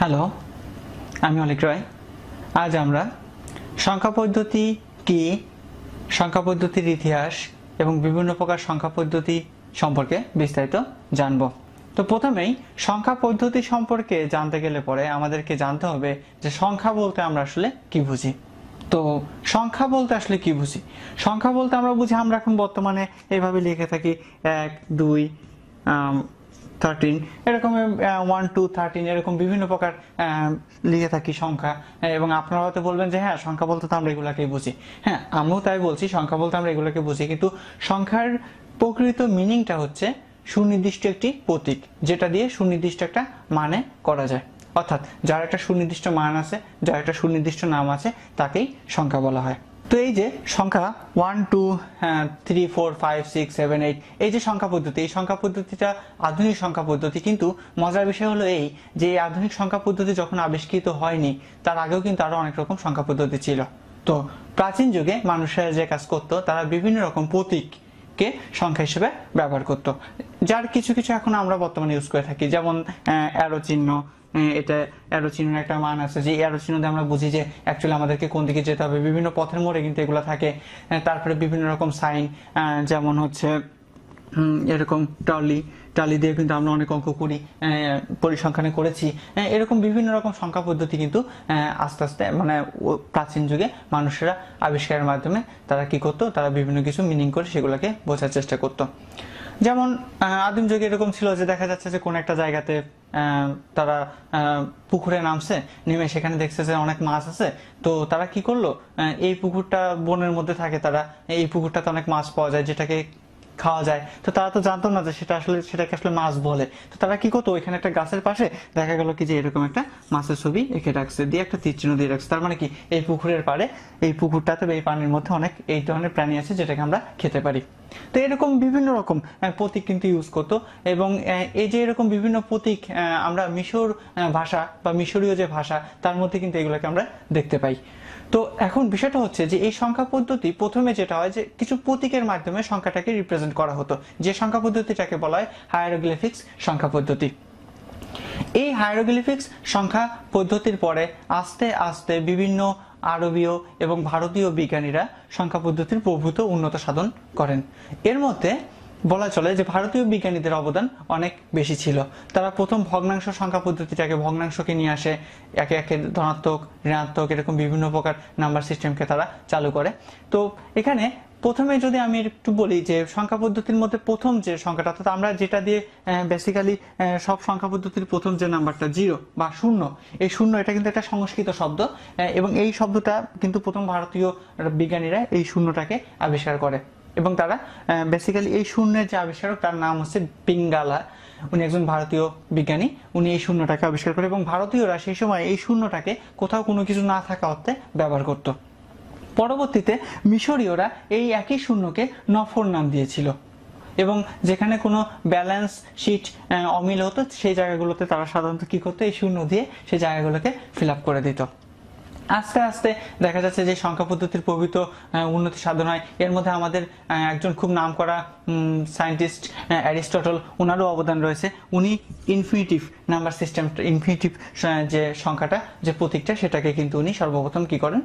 Hello, আমি অলিক রয়। আজ আমরা সংখ্যা পদ্ধতি কি, সংখ্যা পদ্ধতির ইতিহাস এবং বিভিন্ন প্রকার সংখ্যা পদ্ধতি সম্পর্কে বিস্তারিত জানব। তো প্রথমেই, সংখ্যা পদ্ধতি সম্পর্কে জানতে গেলে পরে আমাদেরকে জানতে হবে যে সংখ্যা বলতে আমরা আসলে কি বুঝি। তো সংখ্যা বলতে আসলে কি বুঝি? সংখ্যা বলতে আমরা বুঝি, আমরা এখন বর্তমানে এইভাবে লিখে থাকি এক, দুই থার্টিন এরকম ওয়ান টু থার্টিন এরকম বিভিন্ন প্রকার লিখে থাকি সংখ্যা এবং আপনারা হয়তো বলবেন যে হ্যাঁ সংখ্যা বলতে তো আমরা এগুলাকেই বুঝি। হ্যাঁ আমিও তাই বলছি, সংখ্যা বলতে আমরা এগুলোকে বুঝি, কিন্তু সংখ্যার প্রকৃত মিনিংটা হচ্ছে সুনির্দিষ্ট একটি প্রতীক, যেটা দিয়ে সুনির্দিষ্ট একটা মানে করা যায়। অর্থাৎ যার একটা সুনির্দিষ্ট মান আছে, যার একটা সুনির্দিষ্ট নাম আছে, তাকেই সংখ্যা বলা হয়। তো এই যে সংখ্যা one two three four five six seven eight এই যে সংখ্যা পদ্ধতি, এই সংখ্যা পদ্ধতিটা আধুনিক সংখ্যা পদ্ধতি, কিন্তু মজার বিষয় হলো এই যে এই আধুনিক সংখ্যা পদ্ধতি যখন আবিষ্কৃত হয়নি, তার আগেও কিন্তু আরও অনেক রকম সংখ্যা পদ্ধতি ছিল। তো প্রাচীন যুগে মানুষেরা যে কাজ করতো, তারা বিভিন্ন রকম প্রতীক কে সংখ্যা হিসেবে ব্যবহার করত। যার কিছু কিছু এখন আমরা বর্তমানে ইউজ করে থাকি, যেমন অ্যারো চিহ্ন এটা অ্যারো একটা মান আছে। যে অ্যারো আমরা বুঝি যে অ্যাকচুয়ালি আমাদেরকে কোন দিকে যেতে হবে। বিভিন্ন পথের মোড়ে কিন্তু এগুলো থাকে। তারপরে বিভিন্ন রকম সাইন যেমন হচ্ছে এরকম টলি টলি দিয়ে কিন্তু আমরা অনেক অঙ্ক করি পরিসংখ্যানে করেছি। এরকম বিভিন্ন রকম সংখ্যা পদ্ধতি কিন্তু আস্তে আস্তে মানে প্রাচীন যুগে মানুষেরা আবিষ্কারের মাধ্যমে তারা কি করতো? তারা বিভিন্ন কিছু মিনিং করে সেগুলোকে বোঝার চেষ্টা করতো। যেমন আদিম যুগে এরকম ছিল যে দেখা যাচ্ছে যে কোন একটা জায়গাতে তারা পুকুরে নামছে, নেমে সেখানে দেখছে যে অনেক মাছ আছে। তো তারা কি করল? এই পুকুরটা বনের মধ্যে থাকে তারা, এই পুকুরটাতে অনেক মাছ পাওয়া যায় যেটাকে খাওয়া যায়। তো তারা তো জানতো না যে সেটা আসলে সেটাকে আসলে মাছ বলে। তো তারা কি করতো? ওইখানে একটা গাছের পাশে দেখা গেল কি যে এরকম একটা মাছের ছবি এঁকে রাখছে। দিয়ে একটা তীর চিহ্ন দিয়ে রাখছে। তার মানে কি, এই পুকুরের পাড়ে, এই পুকুরটাতে বা এই পানির মধ্যে অনেক এই ধরনের প্রাণী আছে যেটাকে আমরা খেতে পারি। তো এরকম বিভিন্ন রকম প্রতীক কিন্তু ইউজ করতো। এবং এই যে এরকম বিভিন্ন প্রতীক আমরা মিশর ভাষা বা মিশরীয় যে ভাষা, তার মধ্যে কিন্তু এগুলোকে আমরা দেখতে পাই। তো এখন বিষয়টা হচ্ছে যে এই সংখ্যা পদ্ধতি প্রথমে যেটা হয় যে কিছু প্রতীকের মাধ্যমে সংখ্যাটাকে রিপ্রেজেন্ট করা হতো। যে সংখ্যা পদ্ধতিটাকে বলা হয় হায়ারোগ্লিফিক্স সংখ্যা পদ্ধতি। এই হায়ারোগ্লিফিক্স সংখ্যা পদ্ধতির পরে আস্তে আস্তে বিভিন্ন আরবীয় এবং ভারতীয় বিজ্ঞানীরা সংখ্যা পদ্ধতির প্রভূত উন্নত সাধন করেন। এর মধ্যে বলা চলে যে ভারতীয় বিজ্ঞানীদের অবদান অনেক বেশি ছিল। তারা প্রথম ভগ্নাংশ সংখ্যা পদ্ধতিটাকে ভগ্নাংশকে নিয়ে আসে। একে একে ধনাত্মক, ঋণাত্মক এরকম বিভিন্ন প্রকার নাম্বার সিস্টেমকে তারা চালু করে। তো এখানে প্রথমে যদি আমি একটু বলি যে সংখ্যা পদ্ধতির মধ্যে প্রথম যে সংখ্যাটা, অর্থাৎ আমরা যেটা দিয়ে বেসিক্যালি সব সংখ্যা পদ্ধতির প্রথম যে নাম্বারটা জিরো বা শূন্য, এই শূন্য এটা কিন্তু একটা সংস্কৃত শব্দ এবং এই শব্দটা কিন্তু প্রথম ভারতীয় বিজ্ঞানীরা এই শূন্যটাকে আবিষ্কার করে। এবং তারা বেসিক্যালি এই শূন্যের যে আবিষ্কারক, তার নাম হচ্ছে পিঙ্গালা। উনি একজন ভারতীয় বিজ্ঞানী, উনি এই শূন্যটাকে আবিষ্কার করে এবং ভারতীয়রা সেই সময় এই শূন্যটাকে কোথাও কোনো কিছু না থাকা অর্থে ব্যবহার করতো। পরবর্তীতে মিশরীয়রা এই একই শূন্যকে নফর নাম দিয়েছিল এবং যেখানে কোনো ব্যালেন্স শিট অমিল হতো, সেই জায়গাগুলোতে তারা সাধারণত কি করতো? এই শূন্য দিয়ে সেই জায়গাগুলোকে ফিল করে দিত। আস্তে আস্তে দেখা যাচ্ছে যে সংখ্যা পদ্ধতির প্রভূত উন্নতি সাধন হয়। এর মধ্যে আমাদের একজন খুব নাম করা সায়েন্টিস্ট অ্যারিস্টটল ওনারও অবদান রয়েছে। উনি ইনফিনিটিভ নাম্বার সিস্টেম ইনফিনিটিভ যে সংখ্যাটা, যে প্রতীকটা, সেটাকে কিন্তু উনি সর্বপ্রথম কি করেন?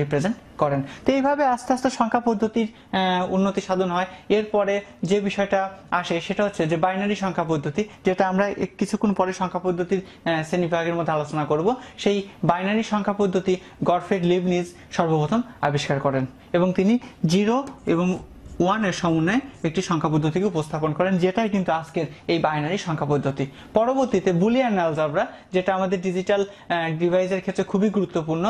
রিপ্রেজেন্ট করেন। তো এইভাবে আস্তে আস্তে সংখ্যা পদ্ধতির উন্নতি সাধন হয়। এরপরে যে বিষয়টা আসে, সেটা হচ্ছে যে বাইনারি সংখ্যা পদ্ধতি, যেটা আমরা কিছুক্ষণ পরে সংখ্যা পদ্ধতির শ্রেণীবিভাগের মধ্যে আলোচনা করব। সেই বাইনারি সংখ্যা পদ্ধতি গডফ্রেড লিভনিজ সর্বপ্রথম আবিষ্কার করেন এবং তিনি জিরো এবং ওয়ানের সমন্বয়ে একটি সংখ্যা পদ্ধতিকে উপস্থাপন করেন, যেটাই কিন্তু আজকের এই বাইনারি সংখ্যা পদ্ধতি। পরবর্তীতে বুলিয়ান অ্যালজাবরা যেটা আমাদের ডিজিটাল ডিভাইসের ক্ষেত্রে খুবই গুরুত্বপূর্ণ,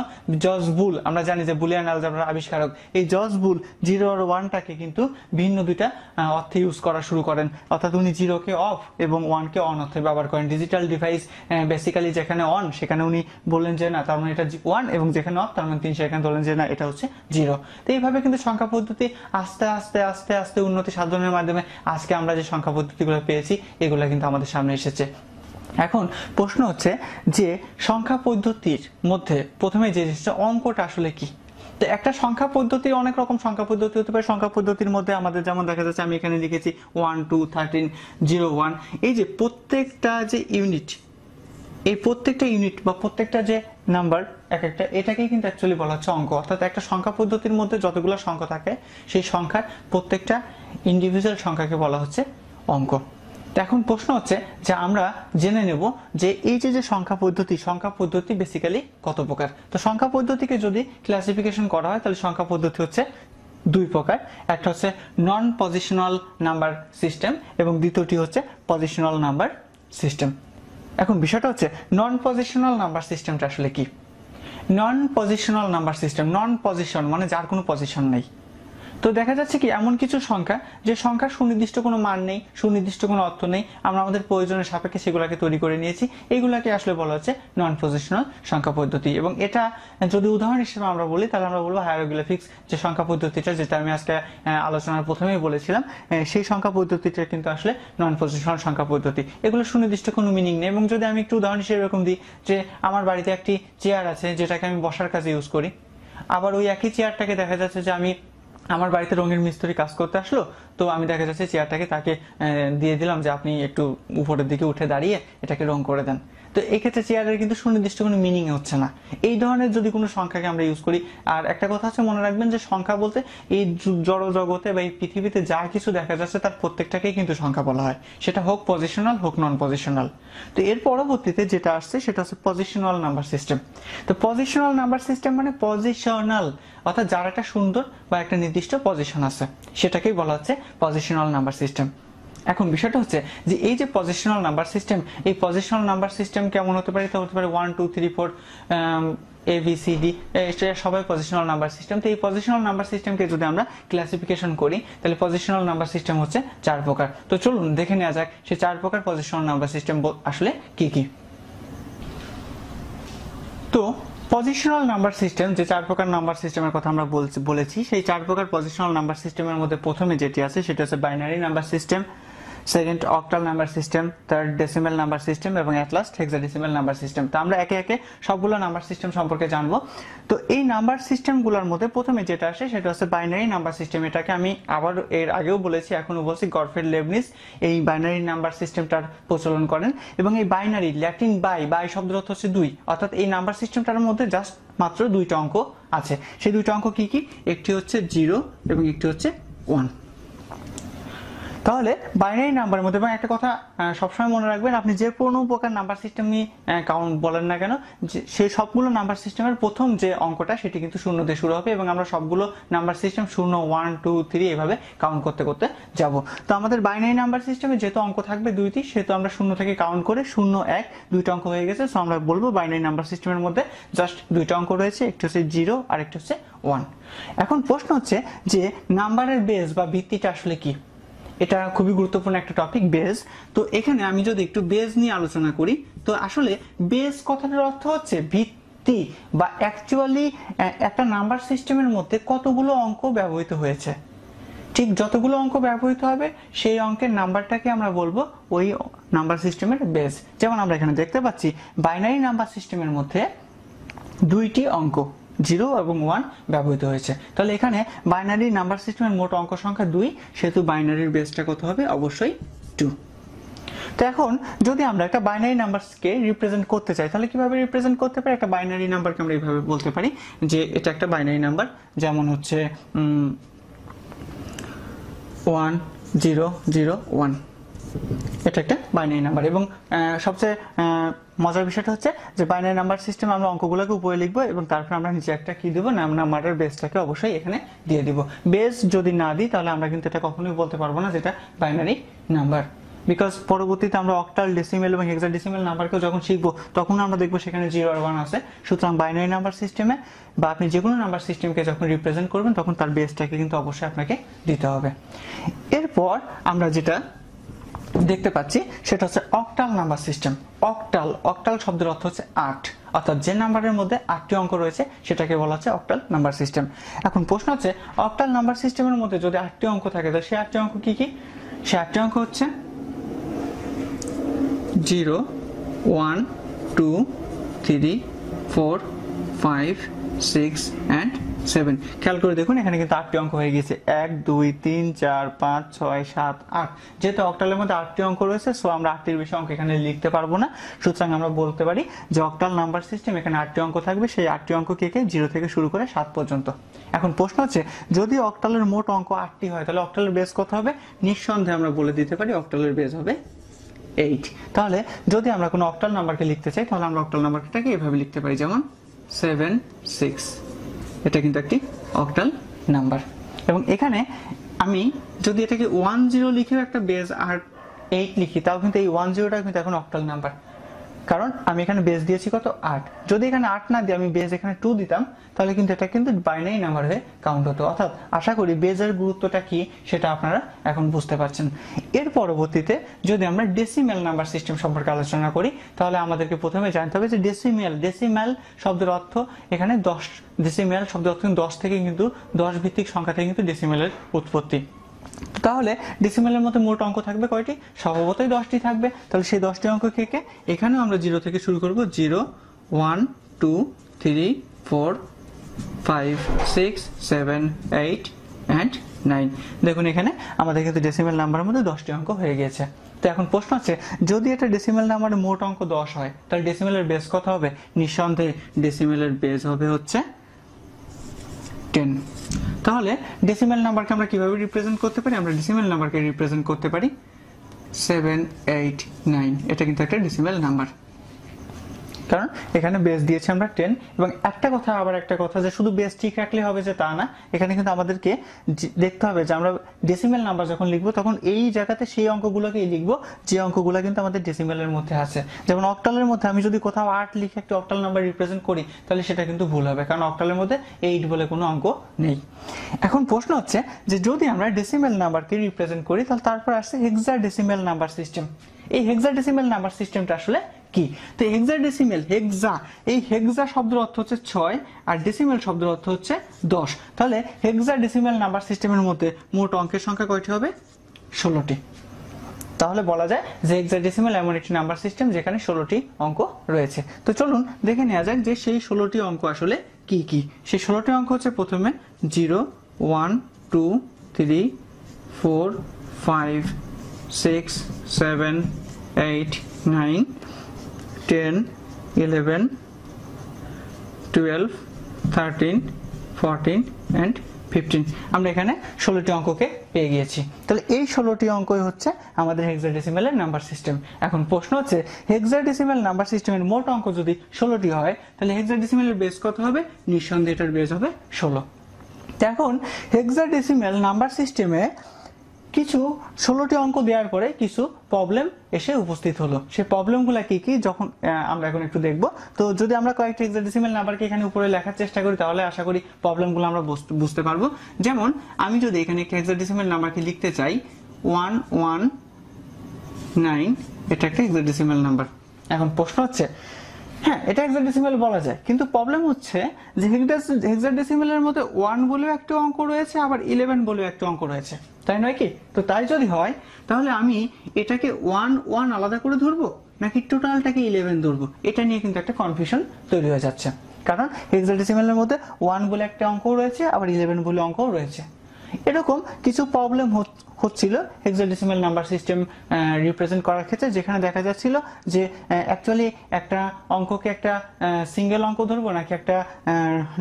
জজ বুল। আমরা জানি যে বুলিয়ান অ্যালজাবরার আবিষ্কারক। এই জজ বুল জিরো আর ওয়ানটাকে কিন্তু ভিন্ন দুইটা অর্থে ইউজ করা শুরু করেন। অর্থাৎ উনি জিরোকে অফ এবং ওয়ানকে অন অর্থে ব্যবহার করেন। ডিজিটাল ডিভাইস বেসিক্যালি যেখানে অন সেখানে উনি বললেন যে, না, তার মানে এটা ওয়ান এবং যেখানে অফ তার মানে তিনি, সেখানে বললেন যে, না, এটা হচ্ছে জিরো। তো এইভাবে কিন্তু সংখ্যা পদ্ধতি আস্তে আস্তে আস্তে আস্তে উন্নতি সাধনের মাধ্যমে আজকে আমরা যে সংখ্যা পদ্ধতিগুলো পেয়েছি, এগুলো কিন্তু আমাদের সামনে এসেছে। এখন প্রশ্ন হচ্ছে যে সংখ্যা পদ্ধতির মধ্যে প্রথমে যে জিনিসটা, অঙ্কটা আসলে কি? তো একটা সংখ্যা পদ্ধতি অনেক রকম সংখ্যা পদ্ধতি হতে পারে। সংখ্যা পদ্ধতির মধ্যে আমাদের যেমন দেখা যাচ্ছে, আমি এখানে লিখেছি one two thirteen zero one এই যে প্রত্যেকটা যে ইউনিট এই প্রত্যেকটা ইউনিট বা প্রত্যেকটা যে নাম্বার এক একটা, এটাকেই কিন্তু অ্যাকচুয়ালি বলা হচ্ছে অঙ্ক। অর্থাৎ একটা সংখ্যা পদ্ধতির মধ্যে যতগুলো সংখ্যা থাকে, সেই সংখ্যার প্রত্যেকটা ইন্ডিভিজুয়াল সংখ্যাকে বলা হচ্ছে অঙ্ক। এখন প্রশ্ন হচ্ছে যে আমরা জেনে নেব যে এই যে যে সংখ্যা পদ্ধতি সংখ্যা পদ্ধতি বেসিক্যালি কত প্রকার? তো সংখ্যা পদ্ধতিকে যদি ক্লাসিফিকেশন করা হয়, তাহলে সংখ্যা পদ্ধতি হচ্ছে দুই প্রকার। একটা হচ্ছে নন পজিশনাল নাম্বার সিস্টেম এবং দ্বিতীয়টি হচ্ছে পজিশনাল নাম্বার সিস্টেম এখন বিষয়টা হচ্ছে নন পজিশনাল নাম্বার সিস্টেমটা আসলে কি? Non positional number system non position মানে যার কোনো পজিশন নেই। তো দেখা যাচ্ছে কি এমন কিছু সংখ্যা, যে সংখ্যার সুনির্দিষ্ট কোনো মান নেই, সুনির্দিষ্ট কোনো অর্থ নেই। আমরা আমাদের প্রয়োজনের সাপেক্ষে সেগুলোকে তৈরি করে নিয়েছি। এইগুলাকে আসলে বলা হচ্ছে নন পজিশনাল সংখ্যা পদ্ধতি। এবং এটা যদি উদাহরণ হিসেবে আমরা বলি, তাহলে আমরা বলব হায়ারোগ্রাফিক্স যে সংখ্যা পদ্ধতিটা, যেটা আমি আজকে আলোচনার প্রথমেই বলেছিলাম সেই সংখ্যা পদ্ধতিটা কিন্তু আসলে নন পজিশনাল সংখ্যা পদ্ধতি। এগুলো সুনির্দিষ্ট কোনো মিনিং নেই। এবং যদি আমি একটু উদাহরণ হিসেবে এরকম দিই, যে আমার বাড়িতে একটি চেয়ার আছে, যেটাকে আমি বসার কাজে ইউজ করি। আবার ওই একই চেয়ারটাকে দেখা যাচ্ছে যে আমি আমার বাড়িতে রঙের মিস্ত্রি কাজ করতে আসলো, তো আমি দেখা যাচ্ছে চেয়ারটাকে তাকে দিয়ে দিলাম যে আপনি একটু উপরের দিকে উঠে দাঁড়িয়ে এটাকে রং করে দেন। তো এক্ষেত্রে চেয়ারের কিন্তু সুনির্দিষ্ট কোনো মিনিং হচ্ছে না। এই ধরনের যদি কোনো সংখ্যাকে আমরা ইউজ করি, আর একটা কথা হচ্ছে মনে রাখবেন যে সংখ্যা বলতে এই জড় জগতে বা এই পৃথিবীতে যা কিছু দেখা যাচ্ছে তার প্রত্যেকটাকেই কিন্তু সংখ্যা বলা হয়। সেটা হোক পজিশনাল হোক নন পজিশনাল তো এর পরবর্তীতে যেটা আসছে সেটা হচ্ছে পজিশনাল নাম্বার সিস্টেম তো পজিশনাল নাম্বার সিস্টেম মানে পজিশনাল অর্থাৎ যার একটা সুন্দর বা একটা নির্দিষ্ট পজিশন আছে, সেটাকেই বলা হচ্ছে পজিশনাল নাম্বার সিস্টেম এখন বিষয়টা হচ্ছে যে এই যে পজিশনাল নাম্বার সিস্টেম এই পজিশনাল নাম্বার সিস্টেম কেমন হতে পারে? তা হতে পারে one two three four A B C D এটা সবাই পজিশনাল নাম্বার সিস্টেম তো এই পজিশনাল নাম্বার সিস্টেমকে যদি আমরা ক্লাসিফিকেশন করি, তাহলে পজিশনাল নাম্বার সিস্টেম হচ্ছে চার প্রকার। তো চলুন দেখে নেওয়া যাক সেই চার প্রকার পজিশনাল নাম্বার সিস্টেম আসলে কি কি? তো পজিশনাল নাম্বার সিস্টেম যে চার প্রকার নাম্বার সিস্টেমের কথা আমরা বলছি, বলেছি, সেই চার প্রকার পজিশনাল নাম্বার সিস্টেমের মধ্যে প্রথমে যেটি আছে, সেটা হচ্ছে binary number system second octal number system third decimal number system এবং at last hexadecimal number system. তো আমরা একে একে সবগুলো নাম্বার সিস্টেম সম্পর্কে জানব। তো এই নাম্বার সিস্টেমগুলোর মধ্যে প্রথমে যেটা আসে সেটা হচ্ছে বাইনারি নাম্বার সিস্টেম। এটাকে আমি আবার এর আগেও বলেছি এখনও বলছি গডফ্রেড লেবনিস এই বাইনারি নাম্বার সিস্টেমটার প্রচলন করেন এবং এই বাইনারি ল্যাটিন বাই বাই অর্থ হচ্ছে দুই। অর্থাৎ এই নাম্বার সিস্টেমটার মধ্যে জাস্ট মাত্র দুইটা অঙ্ক আছে। সেই দুইটা অঙ্ক কি কি? একটি হচ্ছে জিরো এবং একটি হচ্ছে ওয়ান তাহলে বাইনারি নাম্বারের মধ্যে, এবং একটা কথা সবসময় মনে রাখবেন, আপনি যে কোনো প্রকার নাম্বার সিস্টেম নিয়ে কাউন্ট বলেন না কেন সেই সবগুলো নাম্বার সিস্টেমের প্রথম যে অঙ্কটা, সেটি কিন্তু শূন্য দিয়ে শুরু হবে, এবং আমরা সবগুলো নাম্বার সিস্টেম শূন্য ওয়ান টু থ্রি এভাবে কাউন্ট করতে করতে যাব। তো আমাদের বাইনারি নাম্বার সিস্টেমে যেহেতু অঙ্ক থাকবে দুইটি, সেহেতু আমরা শূন্য থেকে কাউন্ট করে শূন্য, এক, দুইটা অঙ্ক হয়ে গেছে সো আমরা বলব বাইনারি নাম্বার সিস্টেমের মধ্যে জাস্ট দুইটা অঙ্ক রয়েছে, একটি হচ্ছে জিরো আর একটি হচ্ছে ওয়ান এখন প্রশ্ন হচ্ছে যে নাম্বারের বেস বা ভিত্তিটা আসলে কি? এটা খুবই গুরুত্বপূর্ণ একটা টপিক বেস তো এখানে আমি যদি একটু বেস নিয়ে আলোচনা করি, তো আসলে বেস কথাটার অর্থ হচ্ছে ভিত্তি বা অ্যাকচুয়ালি একটা নাম্বার সিস্টেমের মধ্যে কতগুলো অঙ্ক ব্যবহৃত হয়েছে। ঠিক যতগুলো অঙ্ক ব্যবহৃত হবে, সেই অঙ্কের নাম্বারটাকে আমরা বলব ওই নাম্বার সিস্টেমের বেস যেমন আমরা এখানে দেখতে পাচ্ছি বাইনারি নাম্বার সিস্টেমের মধ্যে দুইটি অঙ্ক। জিরো এবং ওয়ান ব্যবহৃত হয়েছে। তাহলে এখানে বাইনারি নাম্বার সিস্টেমের মোট অঙ্ক সংখ্যা দুই, সেহেতু বাইনারির বেসটা কত হবে? অবশ্যই টু তো এখন যদি আমরা একটা বাইনারি নাম্বারকে রিপ্রেজেন্ট করতে চাই, তাহলে কীভাবে রিপ্রেজেন্ট করতে পারি? একটা বাইনারি নাম্বারকে আমরা এইভাবে বলতে পারি যে এটা একটা বাইনারি নাম্বার যেমন হচ্ছে ওয়ান জিরো জিরো ওয়ান এটা একটা বাইনারি নাম্বার এবং সবচেয়ে মজার বিষয়টা হচ্ছে যে বাইনারি নাম্বার সিস্টেম আমরা অঙ্কগুলোকে উপরে লিখব এবং তারপর আমরা নিচে একটা কি দেবো, নাম নাম্বারের বেসটাকে অবশ্যই এখানে দিয়ে দিব। বেস যদি না দিই তাহলে আমরা কিন্তু এটা কখনোই বলতে পারব না যেটা বাইনারি নাম্বার বিকজ পরবর্তীতে আমরা অক্টাল ডেসিমেল এবং হেক্সাডেসিমেল নাম্বারকেও যখন শিখব, তখন আমরা দেখব সেখানে জিরো আর ওয়ান আছে। সুতরাং বাইনারি নাম্বার সিস্টেমে বা আপনি যে কোনো নাম্বার সিস্টেমকে যখন রিপ্রেজেন্ট করবেন, তখন তার বেসটাকে কিন্তু অবশ্যই আপনাকে দিতে হবে। এরপর আমরা যেটা দেখতে পাচ্ছি, সেটা হচ্ছে octal number system octal octal শব্দের অর্থ হচ্ছে আট। অর্থাৎ যে নাম্বারের মধ্যে আটটি অঙ্ক রয়েছে, সেটাকে বলা হচ্ছে অক্টাল নাম্বার সিস্টেম এখন প্রশ্ন হচ্ছে অক্টাল নাম্বার সিস্টেমের মধ্যে যদি আটটি অঙ্ক থাকে তো সেই আটটি অঙ্ক কি কি? সে আটটি অঙ্ক হচ্ছে zero, one, two, three, four, five, six, and seven খেয়াল করে দেখুন, এখানে কিন্তু আটটি অঙ্ক হয়ে গেছে এক, দুই, তিন, চার, পাঁচ, ছয়, সাত, আট। যেহেতু অক্টালের মধ্যে আটটি অঙ্ক রয়েছে সো আমরা আটটির বেশি অঙ্ক এখানে লিখতে পারব না। সুতরাং আমরা বলতে পারি যে অক্টাল নাম্বার সিস্টেম এখানে আটটি অঙ্ক থাকবে। সেই আটটি অঙ্ক কে কে? জিরো থেকে শুরু করে সাত পর্যন্ত। এখন প্রশ্ন হচ্ছে, যদি অক্টালের মোট অঙ্ক আটটি হয়, তাহলে অক্টালের বেস কত হবে? নিঃসন্দেহে আমরা বলে দিতে পারি অক্টালের বেস হবে এইট তাহলে যদি আমরা কোনো অক্টাল নাম্বারকে লিখতে চাই, তাহলে আমরা অক্টাল নাম্বারটাকে এভাবে লিখতে পারি। যেমন সেভেন সিক্স এটা কিন্তু একটি অক্টাল নাম্বার এবং এখানে আমি যদি এটাকে ওয়ান জিরো লিখেও একটা বেজ আর এইট লিখি, তাও কিন্তু এই ওয়ান জিরোটা কিন্তু এখন অক্টাল নাম্বার কারণ আমি এখানে বেজ দিয়েছি কত আট। যদি এখানে আট না দিয়ে আমি বেজ এখানে টু দিতাম, তাহলে কিন্তু এটা কিন্তু বাইনারি নাম্বার হয়ে কাউন্ট হতো। অর্থাৎ আশা করি বেজের গুরুত্বটা কি, সেটা আপনারা এখন বুঝতে পারছেন। এর পরবর্তীতে যদি আমরা ডেসিমেল নাম্বার সিস্টেম সম্পর্কে আলোচনা করি, তাহলে আমাদেরকে প্রথমে জানতে হবে যে ডেসিমেল ডেসিমেল শব্দের অর্থ এখানে দশ ডেসিমেল শব্দের অর্থ দশ থেকে কিন্তু দশ ভিত্তিক সংখ্যা থেকে কিন্তু ডেসিমেলের উৎপত্তি। তাহলে ডেসিমেলের মধ্যে মোট অঙ্ক থাকবে কয়টি? স্বভাবতই দশটি থাকবে। তাহলে সেই দশটি অঙ্ক কে কে? এখানেও আমরা জিরো থেকে শুরু করব। Zero one two three four five six seven eight and nine দেখুন এখানে আমাদের কিন্তু ডেসিমেল নাম্বারের মধ্যে দশটি অঙ্ক হয়ে গিয়েছে। তো এখন প্রশ্ন হচ্ছে যদি এটা ডেসিমেল নাম্বারের মোট অঙ্ক দশ হয়, তাহলে ডেসিমেলের বেস কত হবে? নিঃসন্দেহে ডেসিমেলের বেস হবে হচ্ছে টেন তাহলে ডেসিমেল নাম্বারকে আমরা কীভাবে রিপ্রেজেন্ট করতে পারি? আমরা ডেসিমেল নাম্বারকে রিপ্রেজেন্ট করতে পারি। সেভেন এইট নাইন এটা কিন্তু একটা ডেসিমেল নাম্বার কারণ এখানে বেস দিয়েছি আমরা টেন এবং একটা কথা আবার একটা কথা যে শুধু বেস ঠিক রাখলে হবে যে তা না, এখানে কিন্তু আমাদেরকে দেখতে হবে যে আমরা ডেসিমেল নাম্বার যখন লিখব তখন এই জায়গাতে সেই অঙ্কগুলোকেই লিখব, যে অঙ্কগুলো কিন্তু আমাদের ডেসিমেলের মধ্যে আছে। যেমন অক্টালের মধ্যে আমি যদি কোথাও আট লিখে একটা অক্টাল নাম্বার রিপ্রেজেন্ট করি, তাহলে সেটা কিন্তু ভুল হবে, কারণ অক্টালের মধ্যে এইট বলে কোনো অঙ্ক নেই। এখন প্রশ্ন হচ্ছে যে যদি আমরা ডেসিমেল নাম্বারকে রিপ্রেজেন্ট করি, তাহলে তারপর আসছে হেক্সা ডেসিমেল নাম্বার সিস্টেম এই হেক্সা ডেসিমেল নাম্বার সিস্টেমটা আসলে কি? তো হেক্সা ডেসিমেল হেক্সা এই হেক্সা শব্দের অর্থ হচ্ছে ছয় আর ডেসিমেল শব্দের অর্থ হচ্ছে দশ। তাহলে হেক্সা ডেসিমেল নাম্বার সিস্টেমের মধ্যে মোট অঙ্কের সংখ্যা কয়টি হবে? ষোলোটি। তাহলে বলা যায় যে হেক্সাডেসিমাল এমন একটি নাম্বার সিস্টেম যেখানে ষোলোটি অঙ্ক রয়েছে। তো চলুন দেখে নেওয়া যাক যে সেই ষোলোটি অঙ্ক আসলে কি কি। সেই ষোলোটি অঙ্ক হচ্ছে প্রথমে zero, one, two, three, four, five, six, seven, eight, nine. Ten eleven twelve thirteen fourteen and fifteen আমরা এখানে ষোলোটি অঙ্ককে পেয়ে গিয়েছি। তাহলে এই ষোলোটি অঙ্কই হচ্ছে আমাদের হেক্সাডেসিমেলের নাম্বার সিস্টেম এখন প্রশ্ন হচ্ছে হেক্সাডেসিমেল নাম্বার সিস্টেমের মোট অঙ্ক যদি ষোলোটি হয়, তাহলে হেক্সাডেসিমেলের বেস কত হবে? নিঃসন্দেহে এটার বেস হবে ষোলো। এখন হেক্সাডেসিমেল নাম্বার সিস্টেমে কিছু ষোলোটি অঙ্ক দেওয়ার পরে কিছু প্রবলেম এসে উপস্থিত হলো। সেই প্রবলেমগুলো কি কি? যখন আমরা এখন একটু দেখব। তো যদি আমরা কয়েকটি হেক্সাডেসিমেল নাম্বারকে এখানে উপরে লেখার চেষ্টা করি, তাহলে আশা করি প্রবলেমগুলো আমরা বুঝতে- পারব। যেমন, আমি যদি এখানে একটি হেক্সাডেসিমেল নাম্বারকে লিখতে চাই ওয়ান ওয়ান নাইন এটা একটা হেক্সাডেসিমেল নাম্বার এখন প্রশ্ন হচ্ছে হ্যাঁ এটা হেক্সাডেসিমেল বলা যায়। কিন্তু প্রবলেম হচ্ছে যে হেক্সাডেসিমেলের মধ্যে ওয়ান বলেও একটা অঙ্ক রয়েছে, আবার ইলেভেন বলেও একটা অঙ্ক রয়েছে। তাই নয় কি? তো তাই যদি হয়, তাহলে আমি এটাকে ওয়ান ওয়ান আলাদা করে ধরবো? নাকি টোটালটাকে ইলেভেন ধরবো? এটা নিয়ে কিন্তু একটা কনফিউশন তৈরি হয়ে যাচ্ছে। কারণ হেক্সাডেসিমেলের মধ্যে ওয়ান বলে একটা অঙ্কও রয়েছে, আবার ইলেভেন বলে অঙ্কও রয়েছে। এরকম কিছু প্রবলেম হচ্ছিল হেক্সাডেসিমাল নাম্বার সিস্টেম রিপ্রেজেন্ট করার ক্ষেত্রে, যেখানে দেখা যাচ্ছিল যে অ্যাকচুয়ালি একটা অঙ্ককে একটা সিঙ্গেল অঙ্ক ধরবো নাকি একটা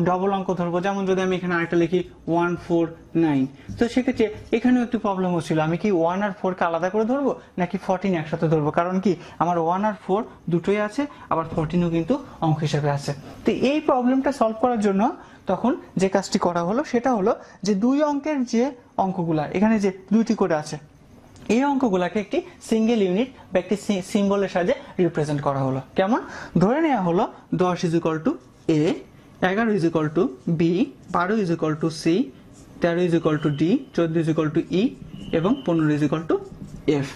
ডবল অঙ্ক ধরবো? যেমন যদি আমি এখানে আরেকটা লিখি ওয়ান ফোর নাইন তো সেক্ষেত্রে এখানেও একটু প্রবলেম হচ্ছিল। আমি কি ওয়ান আর ফোরকে আলাদা করে ধরবো নাকি ফোরটিন একসাথে ধরবো? কারণ কি, আমার ওয়ান আর ফোর দুটোই আছে, আবার ফোরটিনও কিন্তু অঙ্ক হিসাবে আছে। তো এই প্রবলেমটা সলভ করার জন্য তখন যে কাজটি করা হলো, সেটা হলো যে দুই অঙ্কের যে অঙ্কগুলা, এখানে যে দুইটি করে আছে, এই অঙ্কগুলাকে একটি সিঙ্গেল ইউনিট বা একটি সিম্বলের সাহায্যে রিপ্রেজেন্ট করা হলো। কেমন? ধরে নেওয়া হলো দশ ইজ ইকাল টু এ এগারো ইজ ইকাল টু বি বারো ইজ ইকাল টু সি তেরো ইজ ইকাল টু ডি চোদ্দ ইজ ইকাল টু ই এবং পনেরো ইজ ইকাল টু এফ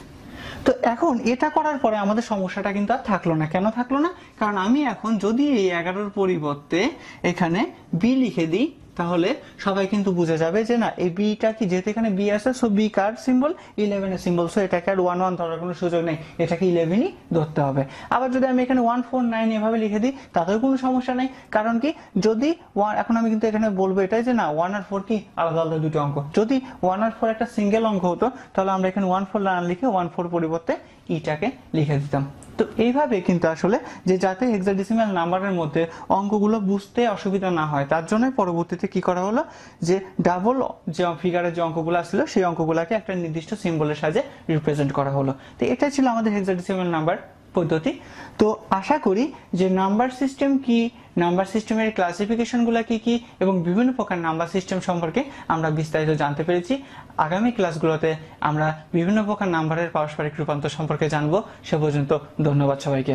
তো এখন এটা করার পরে আমাদের সমস্যাটা কিন্তু আর থাকল না। কেন থাকল না? কারণ আমি এখন যদি এই এগারোর পরিবর্তে এখানে বি লিখে দিই তাহলে সবাই কিন্তু বুঝে যাবে যে না, এই বিটা কি, যেহেতু এখানে বি আছে সো বি কার সিম্বল ইলেভেনের সিম্বল সো এটাকে আর ওয়ান ওয়ান ধরার কোনো সুযোগ নেই। এটাকে ইলেভেনই ধরতে হবে। আবার যদি আমি এখানে ওয়ান ফোর নাইন এভাবে লিখে দিই, তাতেও কোনো সমস্যা নেই। কারণ কি, যদি ওয়ান এখন আমি কিন্তু এখানে বলব এটাই যে না ওয়ান আর ফোর কি আলাদা আলাদা দুটো অঙ্ক। যদি ওয়ান আর ফোর একটা সিঙ্গেল অঙ্ক হতো, তাহলে আমরা এখানে ওয়ান ফোর না লিখে ওয়ান ফোর পরিবর্তে ইটাকে লিখে দিতাম। তো এইভাবে কিন্তু আসলে যে যাতে হেক্সাডেসিমাল নাম্বারের মধ্যে অঙ্কগুলো বুঝতে অসুবিধা না হয়, তার জন্য পরবর্তীতে কি করা হলো? যে ডাবল যে ফিগারের যে অঙ্কগুলো আসছিল সেই অঙ্কগুলোকে একটা নির্দিষ্ট সিম্বলের সাহায্যে রিপ্রেজেন্ট করা হলো। তো এটাই ছিল আমাদের হেক্সাডেসিমাল নাম্বার পদ্ধতি। তো আশা করি যে নাম্বার সিস্টেম কি নাম্বার সিস্টেমের ক্লাসিফিকেশনগুলো কি কি, এবং বিভিন্ন প্রকার নাম্বার সিস্টেম সম্পর্কে আমরা বিস্তারিত জানতে পেরেছি। আগামী ক্লাসগুলোতে আমরা বিভিন্ন প্রকার নাম্বারের পারস্পরিক রূপান্তর সম্পর্কে জানব। সে পর্যন্ত ধন্যবাদ সবাইকে।